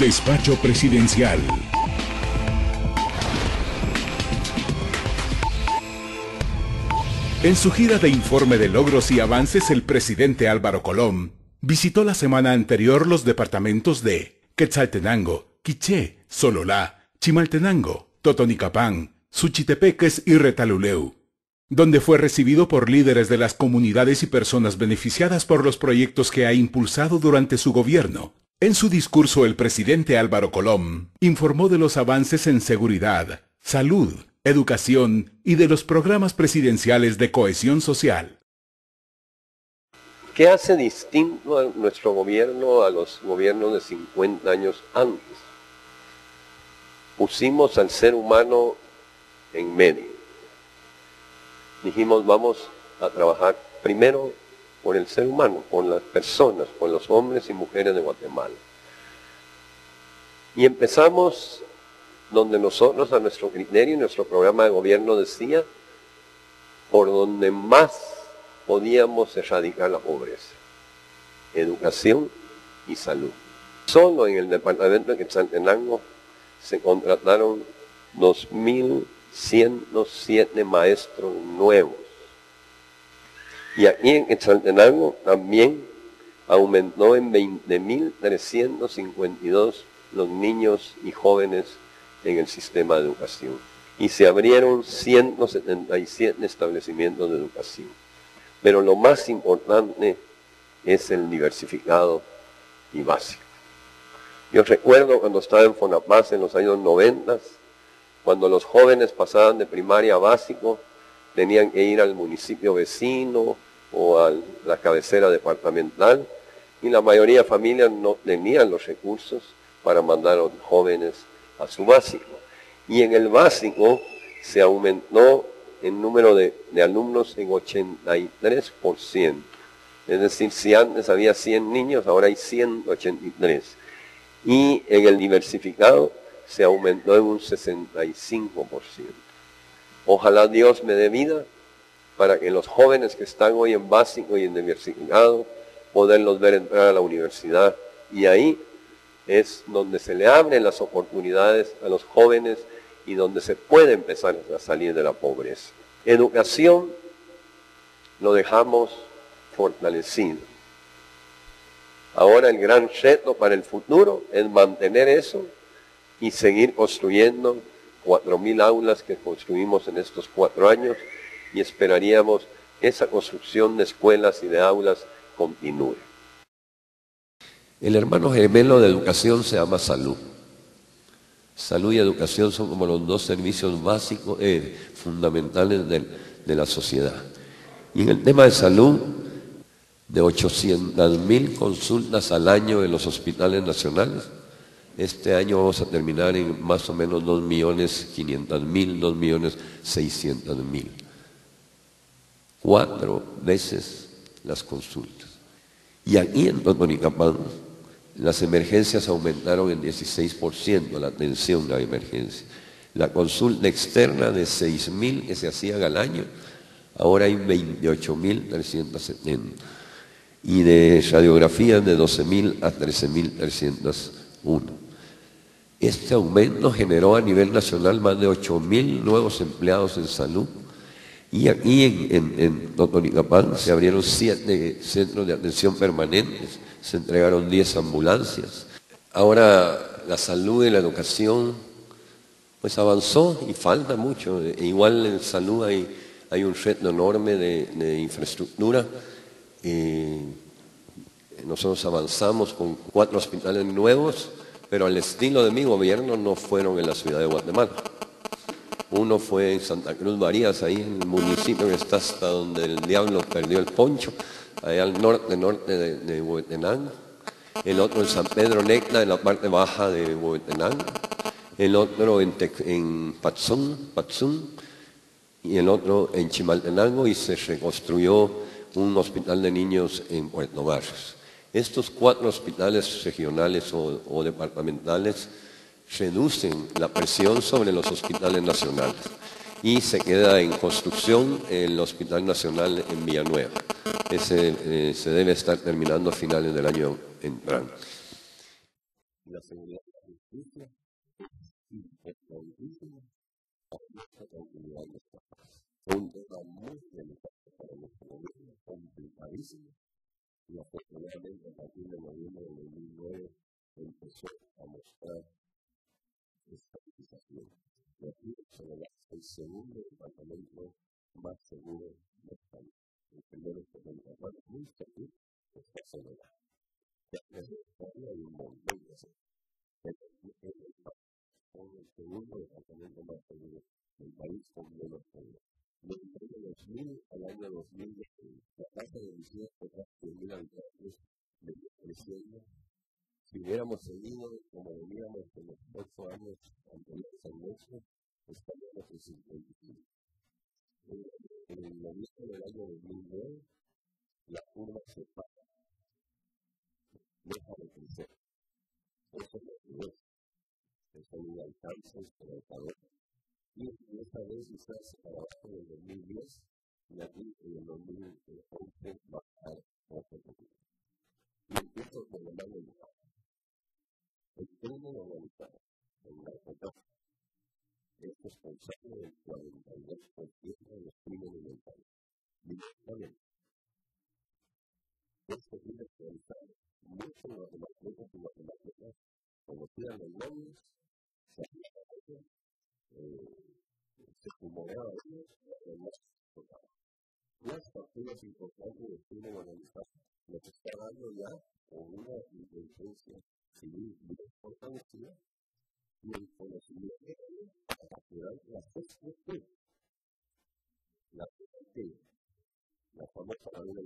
Despacho Presidencial. En su gira de informe de logros y avances, el presidente Álvaro Colón visitó la semana anterior los departamentos de Quetzaltenango, Quiché, Sololá, Chimaltenango, Totonicapán, Suchitepeques y Retaluleu, donde fue recibido por líderes de las comunidades y personas beneficiadas por los proyectos que ha impulsado durante su gobierno. En su discurso, el presidente Álvaro Colón informó de los avances en seguridad, salud, educación y de los programas presidenciales de cohesión social. ¿Qué hace distinto a nuestro gobierno a los gobiernos de 50 años antes? Pusimos al ser humano en medio. Dijimos, vamos a trabajar primero por el ser humano, por las personas, por los hombres y mujeres de Guatemala. Y empezamos donde nosotros, a nuestro criterio y nuestro programa de gobierno decía, por donde más podíamos erradicar la pobreza, educación y salud. Solo en el departamento de Quetzaltenango se contrataron 2.107 maestros nuevos. Y aquí en Quetzaltenango también aumentó en 20.352 los niños y jóvenes en el sistema de educación. Y se abrieron 177 establecimientos de educación. Pero lo más importante es el diversificado y básico. Yo recuerdo cuando estaba en Fonapaz en los años 90, cuando los jóvenes pasaban de primaria a básico, tenían que ir al municipio vecino o a la cabecera departamental y la mayoría de familias no tenían los recursos para mandar a los jóvenes a su básico. Y en el básico se aumentó el número de, alumnos en 83%. Es decir, si antes había 100 niños, ahora hay 183. Y en el diversificado se aumentó en un 65%. Ojalá Dios me dé vida para que los jóvenes que están hoy en básico y en diversificado, poderlos ver entrar a la universidad. Y ahí es donde se le abren las oportunidades a los jóvenes y donde se puede empezar a salir de la pobreza. Educación lo dejamos fortalecido. Ahora el gran reto para el futuro es mantener eso y seguir construyendo cuatro mil aulas que construimos en estos cuatro años y esperaríamos que esa construcción de escuelas y de aulas continúe. El hermano gemelo de educación se llama salud. Salud y educación son como los dos servicios básicos, eh, fundamentales de, de la sociedad. Y en el tema de salud, de 800.000 consultas al año en los hospitales nacionales, este año vamos a terminar en más o menos 2.500.000, 2.600.000. Cuatro veces las consultas. Y aquí en Totonicapán, las emergencias aumentaron en 16%, la atención a emergencia. La consulta externa de 6.000 que se hacían al año, ahora hay 28.370. Y de radiografías de 12.000 a 13.301. Este aumento generó a nivel nacional más de 8.000 nuevos empleados en salud. Y aquí en, en, en se abrieron siete centros de atención permanentes se entregaron 10 ambulancias. Ahora la salud y la educación pues avanzó y falta mucho. E igual en salud hay, un reto enorme de, infraestructura. nosotros avanzamos con cuatro hospitales nuevos, pero al estilo de mi gobierno no fueron en la ciudad de Guatemala. Uno fue en Santa Cruz Varías, ahí en el municipio que está hasta donde el diablo perdió el poncho allá al norte, norte de, de el otro en San Pedro Necla, en la parte baja de Huehuetenango, el otro en, en Patzún, y el otro en Chimaltenango y se reconstruyó un hospital de niños en Puerto Barrios. Estos cuatro hospitales regionales o departamentales reducen la presión sobre los hospitales nacionales y se queda en construcción el Hospital Nacional en Villanueva. Ese eh, se debe estar terminando a finales del año entrante. Segundo departamento más seguro de España. El primero es el muy seguro está Soledad. Ya en España hay un montón de. Es el segundo departamento más seguro del país con menos seguro. Desde el año 2000 al año 2020, la tasa de emisión de casi 10.000 habitantes venía creciendo si hubiéramos seguido como veníamos en los ocho años anteriores al nuestro, estaríamos en 55. En el noviembre del año 2009, la curva se para, deja de crecer. Eso es lo que es. Es un alcance calor. Y esta vez quizás para abajo del 2010, y aquí en el 2011 bajar otro poquito. Y empiezo con el año el crimen organizado, el narcotráfico, es responsable del 42% de los crímenes país. Directamente. Este crimen organizado, muchos matemáticos y matemáticas conocían los nombres, se hacían se de ellos, además tocaba. Las partidas importantes del crimen organizado nos está dando ya una inteligencia civil muy fortalecida y el conocimiento para capturar la estructura. La la famosa del.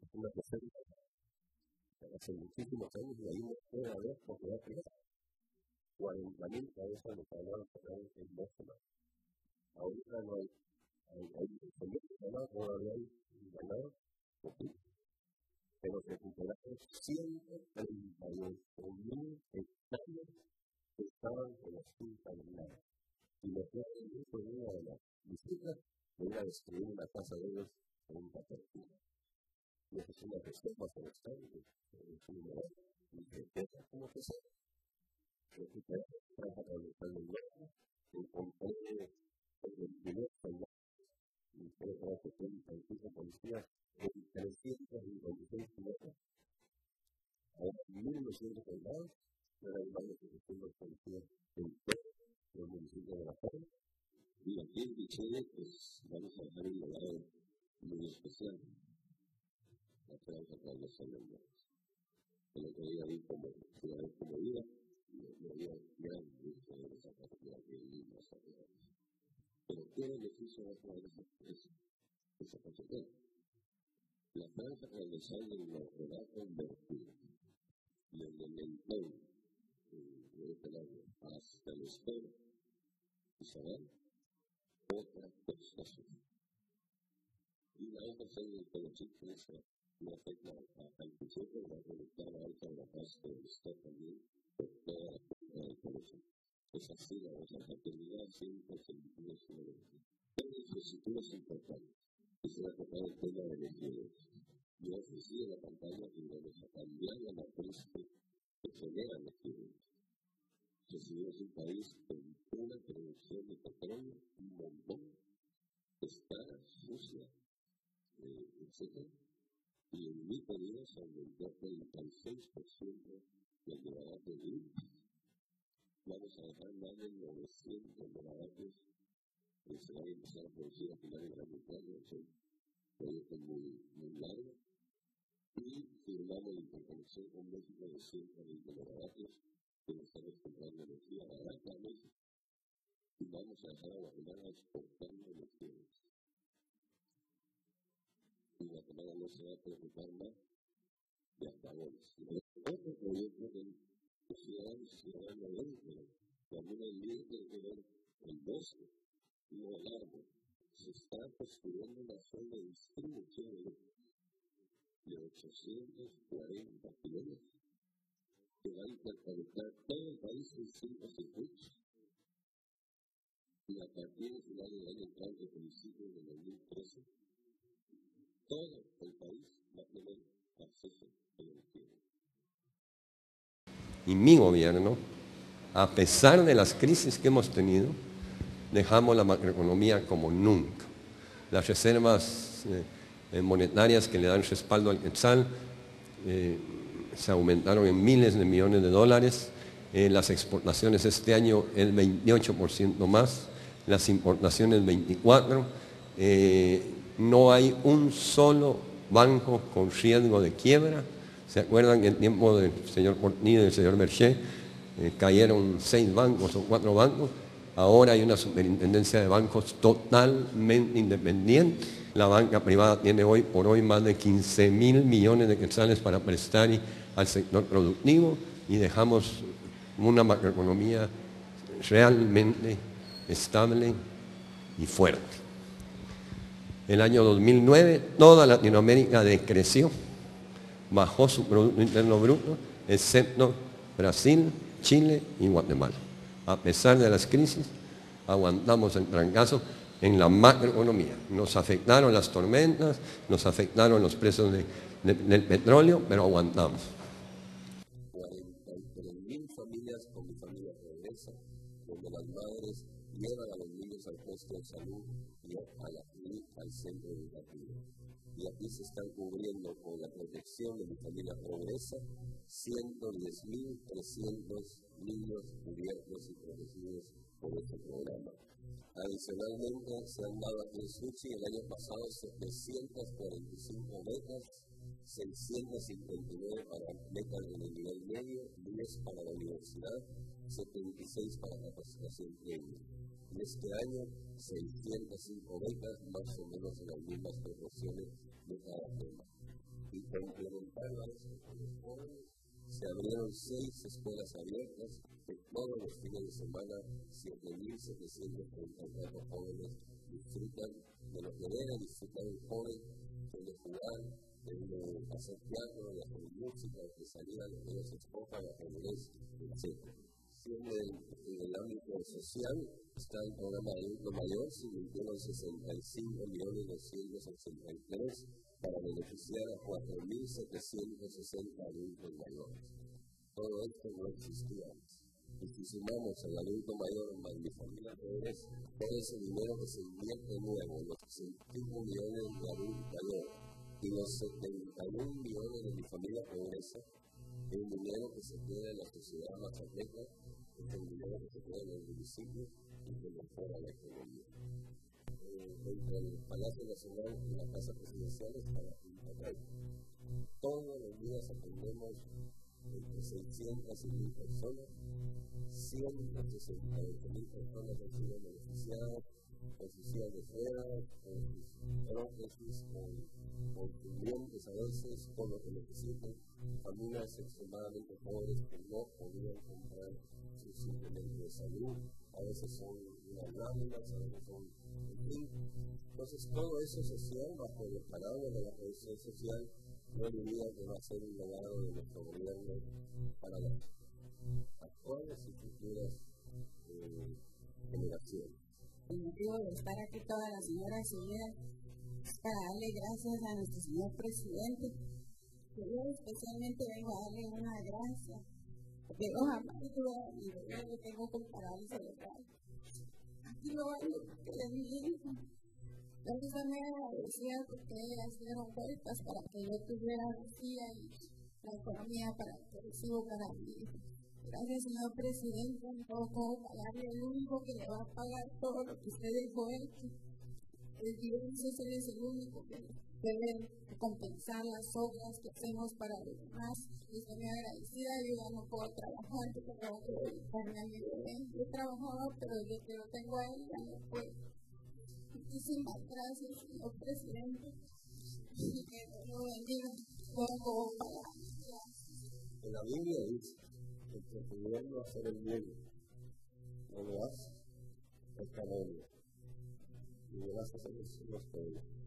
Es una cuestión hace muchísimos años y ahí no puede haber privada. 40.000 cabezas de en dos semanas. Ahorita no hay, hay, hay, hay ganado, pero recuperaron 138 mil hectáreas que estaban en la cinta de nada. Y lo que es en una de las visitas, voy a destruir una casa de ellos en un caterpillar. Y esa es una reserva forestal es un lugar y que queda como que sea. Recupera, trabaja con el de guerra, encontré el primer soldado, y creo que 75 policías en 356 kilómetros. Ahora, 1.200 soldados, era el que los de la. Y aquí en pues vamos a dejar un muy especial. La. El otro día vi como ciudades como Vida, y había gran gusto de esa capacidad que vivimos a Pero ¿qué beneficio va a traer esa, esa consecuencia? La franja transversal del va a convertir desde el mentón de el estero y saber otra costa sur. Y la otra serie de colocito es una tecla al la alta de la pasta del estero también por toda la del colocito. Es así la versatilidad siempre se entiende sobre Pero la infraestructura es importante y se el tema de. Yo ofrecí en la campaña que íbamos a cambiar la matriz que genera elegir. Recibimos un país con una producción de petróleo, un montón, escala, sucia, eh, etc. Y en mi periodo se aumentó 36% del megavatios limpios. Vamos a dejar más de 900 megavatios que se van a empezar a producir a finales del año entrante, es un proyecto muy, muy largo. Y firmamos la interconexión con México de 120 megavatios que nos estamos comprando energía barata a México. Y vamos a dejar a Guatemala exportando energía. Y Guatemala no se va a preocupar más de apagones. Otro proyecto que ciudadanos y ciudadanos ven, pero también el líder tiene que ver el bosque no largo, se está construyendo una zona de distribución de 840 kilómetros que va a interconectar todo el país en cinco circuitos. Y a partir del final del año entrante, principios del 2013, todo el país va a tener acceso a energía. y mi gobierno, a pesar de las crisis que hemos tenido, dejamos la macroeconomía como nunca. Las reservas eh, monetarias que le dan respaldo al quetzal eh, se aumentaron en miles de millones de dólares. Eh, las exportaciones este año el 28% más, las importaciones 24%. no hay un solo banco con riesgo de quiebra. ¿Se acuerdan que en tiempo del señor Portini y del señor Merchet cayeron seis bancos o cuatro bancos? Ahora hay una superintendencia de bancos totalmente independiente. La banca privada tiene hoy por hoy más de 15 mil millones de quetzales para prestar al sector productivo y dejamos una macroeconomía realmente estable y fuerte. El año 2009 toda Latinoamérica decreció, bajó su Producto Interno Bruto, excepto Brasil, Chile y Guatemala a pesar de las crisis, aguantamos el trancazo en la macroeconomía. Nos afectaron las tormentas, nos afectaron los precios del petróleo, pero aguantamos. 43.000 familias con mi familia progresa, donde las madres llevan a los niños al puesto de salud y, a al centro educativo. Y aquí se están cubriendo con la protección de mi familia progresa 110.300 niños cubiertos y protegidos por este programa. Adicionalmente, se han dado aquí en Suchi el año pasado 745 becas, 659 para becas en el nivel medio, 10 para la universidad, 76 para capacitación previa. Y este año, 605 becas, más o menos en las mismas proporciones de cada tema. Y complementar a esto se abrieron seis escuelas abiertas que todos los fines de semana 7.734 jóvenes disfrutan de lo que debe disfrutar un joven, de jugar, de hacer teatro, de hacer música, de salir a lo que ellos escojan, ajedrez, etc. En, el ámbito social, está el programa de adulto mayor, se invirtieron 65 millones 283 para beneficiar a 4.760 adultos mayores. Todo esto no existía antes. Y si sumamos al adulto mayor más mi familia pobreza, todo ese dinero que se invierte nuevo, los 65 millones de adultos mayores y los 71 millones de mi familia pobreza, el dinero que se queda en la sociedad más atletas, es el dinero que se queda en los municipios y que mejora la economía entre el Palacio Nacional y la Casa Presidencial está la Todos los días atendemos entre 600 y 1000 personas, 168 mil personas han sido beneficiadas con sus sillas de fuera, con sus con, sus a veces, con lo que necesitan, familias extremadamente pobres que no podían comprar sus suplementos de salud, a veces son unas láminas, a veces son entonces todo eso social, bajo el paraguas de la producción social, no diría que va a ser un legado de nuestro gobierno para las actuales y futuras eh, generaciones. El motivo de estar aquí todas las señoras y es para darle gracias a nuestro señor presidente. Yo especialmente vengo a darle una gracia, porque yo jamás tuve mi bebé, tengo parálisis cerebral y lo que le dije. Entonces también agradecía porque ellas dieron vueltas para que yo tuviera energía y la economía para que recibo para mí. Gracias, señor presidente. No puedo pagarle el único que le va a pagar todo lo que usted dijo hecho. El Dios es el único que debe compensar las obras que hacemos para los demás. Estoy muy agradecida, yo ya no puedo trabajar porque tengo que dedicarme a mi bebé. Yo trabajaba, pero desde que lo tengo a ya no puedo. Muchísimas gracias, señor presidente. Y que Dios lo bendiga. Pongo En la Biblia dice que prefiriendo hacer el bien, no lo hace, es cada Y vas a hacer los.